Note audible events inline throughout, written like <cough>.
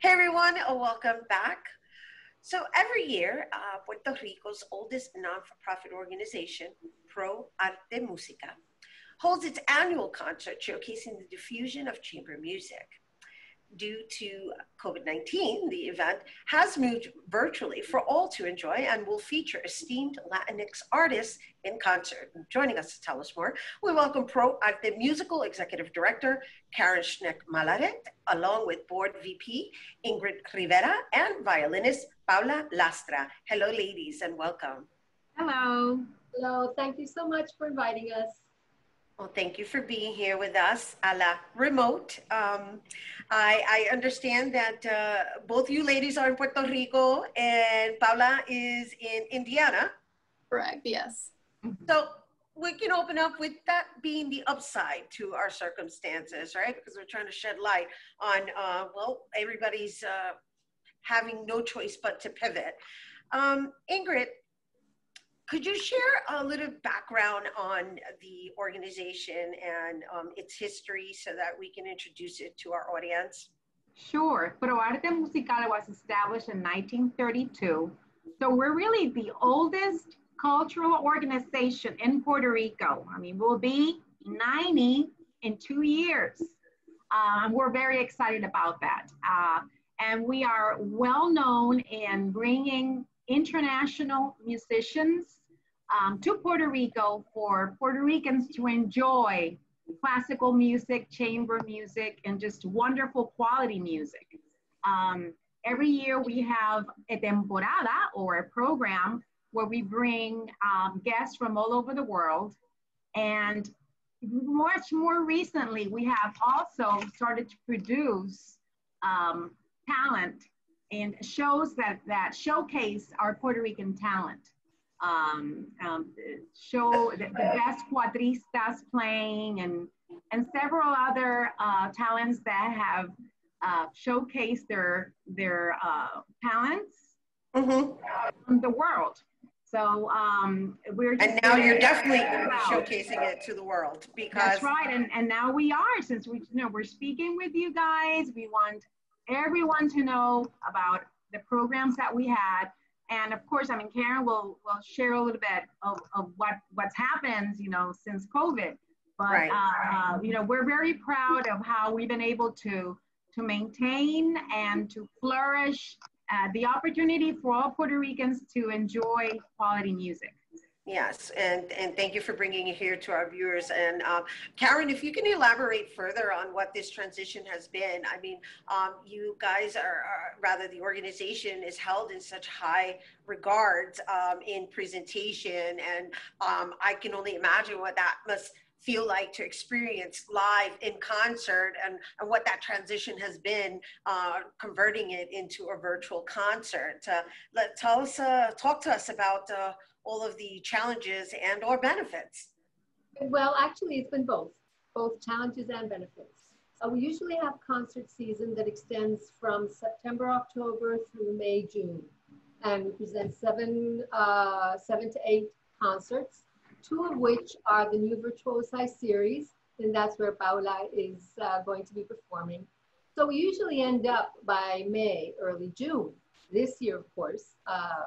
Hey everyone, welcome back. So every year, uh, Puerto Rico's oldest non-for-profit organization, Pro Arte Musical, holds its annual concert showcasing the diffusion of chamber music due to COVID 19, the event has moved virtually for all to enjoy and will feature esteemed Latinx artists in concert. Joining us to tell us more, we welcome Pro Arte Musical Executive Director Karen Schneck Malaret, along with Board VP Ingrid Rivera and violinist Paula Lastra. Hello, ladies, and welcome. Hello. Hello, thank you so much for inviting us. Well, thank you for being here with us a la remote. Um, I, I, understand that uh, both you ladies are in Puerto Rico and Paula is in Indiana. Correct, yes. So we can open up with that being the upside to our circumstances, right? Because we're trying to shed light on, uh, well, everybody's uh, having no choice but to pivot. Um, Ingrid, could you share a little background on the organization and um, its history so that we can introduce it to our audience? Sure. Pro Arte Musical was established in 1932. So we're really the oldest cultural organization in Puerto Rico. I mean, we'll be 90 in two years. Um, we're very excited about that. Uh, and we are well known in bringing international musicians um, to Puerto Rico for Puerto Ricans to enjoy classical music, chamber music, and just wonderful quality music. Um, every year we have a temporada or a program where we bring um, guests from all over the world. And much more recently, we have also started to produce um, talent and shows that, that showcase our Puerto Rican talent um, um, show the, the, best cuatristas playing and, and several other uh, talents that have uh, showcased their, their uh, talents mm-hmm. from the world. So um, we're and now you're definitely showcasing it to the world because that's right. And and now we are since we you know we're speaking with you guys. We want everyone to know about the programs that we had and of course, I mean, Karen will, will share a little bit of, of what, what's happened, you know, since COVID. But, right. uh, uh, you know, we're very proud of how we've been able to, to maintain and to flourish uh, the opportunity for all Puerto Ricans to enjoy quality music. Yes, and, and thank you for bringing it here to our viewers. And um, Karen, if you can elaborate further on what this transition has been. I mean, um, you guys are, are, rather, the organization is held in such high regards um, in presentation. And um, I can only imagine what that must feel like to experience live in concert and, and what that transition has been uh, converting it into a virtual concert. Uh, let tell us, uh, talk to us about uh, all of the challenges and or benefits? Well, actually, it's been both, both challenges and benefits. We usually have concert season that extends from September, October through May, June. And we present seven, uh, seven to eight concerts, two of which are the new Virtuosi series, and that's where Paula is uh, going to be performing. So we usually end up by May, early June. This year, of course, uh,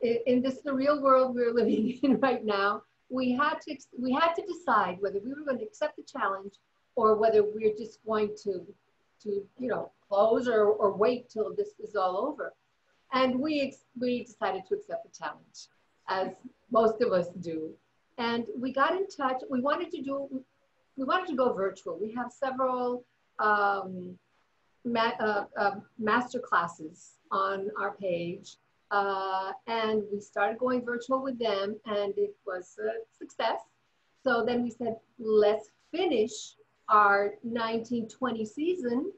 in this the real world we're living <laughs> in right now, we had to we had to decide whether we were going to accept the challenge or whether we're just going to to you know close or, or wait till this is all over. And we we decided to accept the challenge, as most of us do. And we got in touch. We wanted to do we wanted to go virtual. We have several um, ma- uh, uh, master classes on our page uh, and we started going virtual with them and it was a success. So then we said, let's finish our 1920 season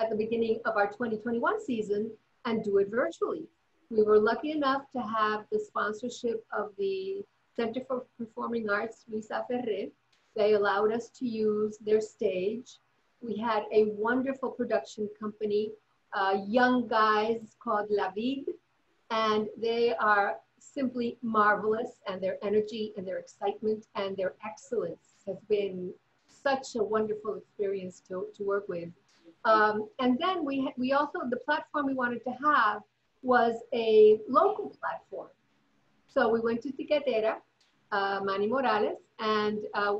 at the beginning of our 2021 season and do it virtually. We were lucky enough to have the sponsorship of the Center for Performing Arts, Luis A. Ferré. They allowed us to use their stage. We had a wonderful production company, uh, young guys called La Vid, and they are simply marvelous and their energy and their excitement and their excellence has been such a wonderful experience to, to work with. Um, and then we, we also, the platform we wanted to have was a local platform. So we went to Tiquetera, uh, Manny Morales, and uh,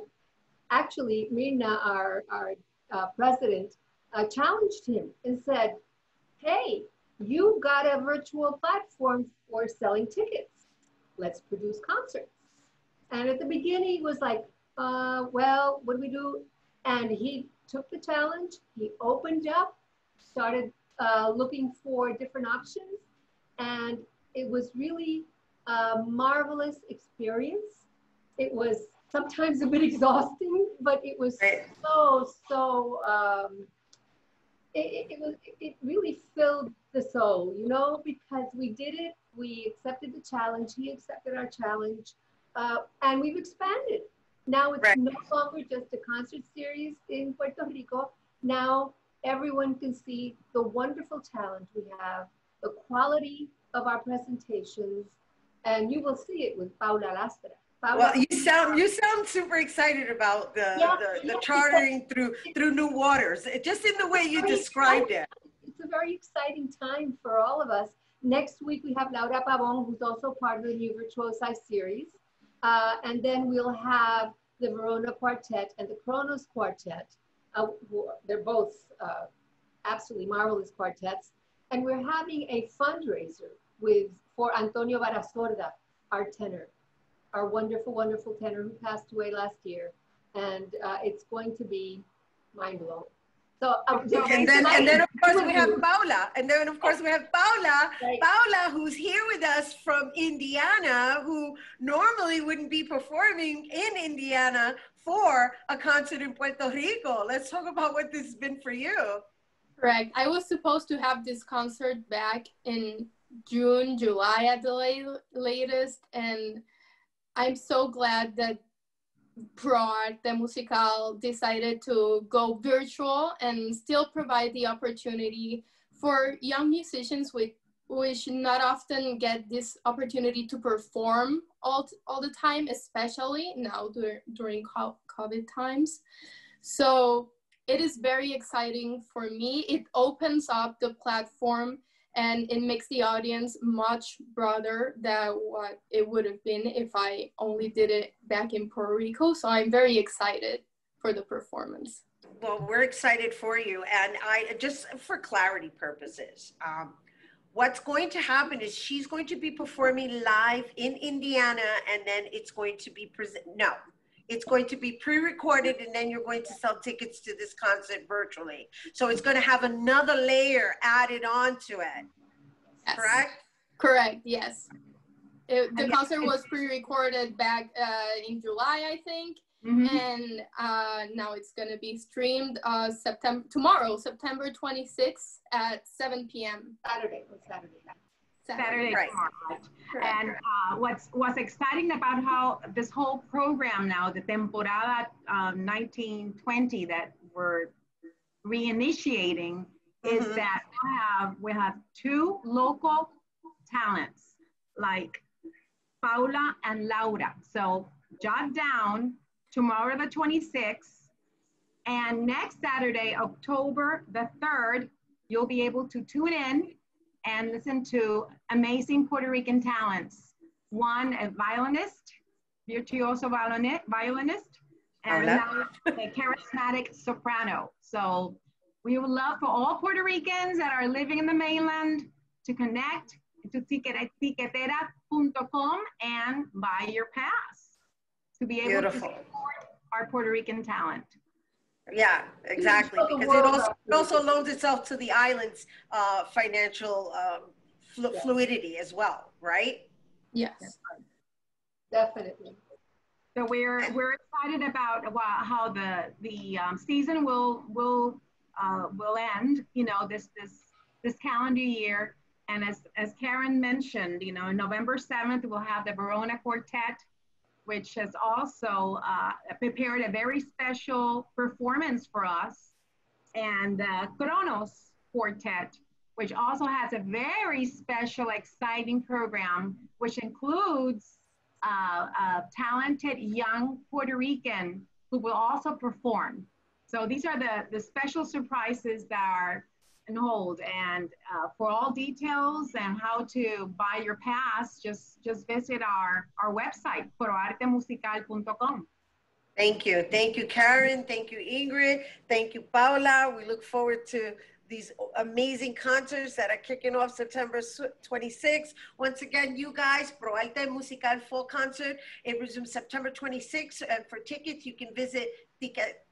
actually Mirna, our, our uh, president, uh, challenged him and said, hey, you got a virtual platform for selling tickets. Let's produce concerts. And at the beginning, he was like, uh, well, what do we do? And he took the challenge, he opened up, started uh, looking for different options, and it was really a marvelous experience. It was sometimes a bit exhausting, but it was right. so, so, um, it, it, was, it really filled the soul, you know, because we did it, we accepted the challenge, he accepted our challenge, uh, and we've expanded. Now it's right. no longer just a concert series in Puerto Rico. Now everyone can see the wonderful talent we have, the quality of our presentations, and you will see it with Paula Lastra. Paula well, you sound you sound super excited about the yeah, the, the chartering through through new waters. Just in the way you described exciting. it. It's a very exciting time for all of us. Next week we have Laura Pavon, who's also part of the new Virtuosi series. Uh, and then we'll have the Verona Quartet and the Kronos Quartet. Uh, they're both uh, absolutely marvelous quartets. And we're having a fundraiser with for Antonio Barasorda, our tenor, our wonderful, wonderful tenor who passed away last year. And uh, it's going to be mind blowing. So, um, so and then and then of course we have Paula, and then of course we have Paula, right. Paula who's here with us from Indiana, who normally wouldn't be performing in Indiana for a concert in Puerto Rico. Let's talk about what this has been for you. Correct. I was supposed to have this concert back in June, July at the late, latest, and I'm so glad that Pro Arte Musical decided to go virtual and still provide the opportunity for young musicians with which not often get this opportunity to perform all, all the time, especially now during, during COVID times. So it is very exciting for me. It opens up the platform and it makes the audience much broader than what it would have been if I only did it back in Puerto Rico. So I'm very excited for the performance. Well, we're excited for you. And I just for clarity purposes, um, what's going to happen is she's going to be performing live in Indiana and then it's going to be present. No, it's going to be pre-recorded and then you're going to sell tickets to this concert virtually. So it's going to have another layer added onto it. Yes. Correct? Correct, yes. It, the concert was pre-recorded back uh, in July, I think. Mm-hmm. And uh, now it's going to be streamed uh, September tomorrow, September 26th at 7 p.m. Saturday. Saturday. Saturday, right. And uh, what's what's exciting about how this whole program now, the temporada um, 1920 that we're reinitiating, mm-hmm. is that we have we have two local talents like Paula and Laura. So jot down tomorrow the 26th, and next Saturday, October the 3rd, you'll be able to tune in and listen to amazing Puerto Rican talents. One, a violinist, virtuoso violinist, and another, a charismatic soprano. So we would love for all Puerto Ricans that are living in the mainland to connect to tiquetera.com and buy your pass to be able Beautiful. to support our Puerto Rican talent. Yeah, exactly. Because it also, it also loans itself to the island's uh, financial um, flu- yeah. fluidity as well, right? Yes, definitely. So we're we're excited about how the the um, season will will uh, will end. You know this this this calendar year, and as as Karen mentioned, you know November seventh we'll have the Verona Quartet which has also uh, prepared a very special performance for us, and the Kronos Quartet, which also has a very special, exciting program, which includes uh, a talented young Puerto Rican who will also perform. So these are the, the special surprises that are in hold. And uh, for all details and how to buy your pass, just, just visit our, our website, proartemusical.com. Thank you. Thank you, Karen. Thank you, Ingrid. Thank you, Paula. We look forward to these amazing concerts that are kicking off September 26th. Once again, you guys, Pro Arte Musical Fall Concert. It resumes September 26th. And for tickets, you can visit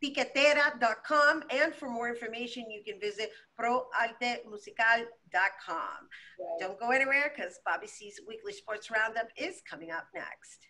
tiquetera.com. And for more information, you can visit proartemusical.com. Right. Don't go anywhere because Bobby C's Weekly Sports Roundup is coming up next.